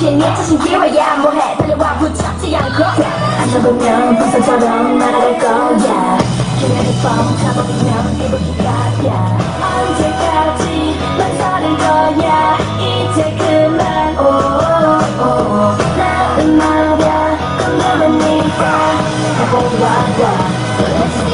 이것이 네 자신 기회야 뭐해 달려와 붙잡지 않고 앉아보면 풍선처럼 날아갈 거야 기회를 뻥 차버리면 해보기가야 언제까지 망설일 거야 이제 그만 나는 말야 건너면 네가 와봐 Let's see how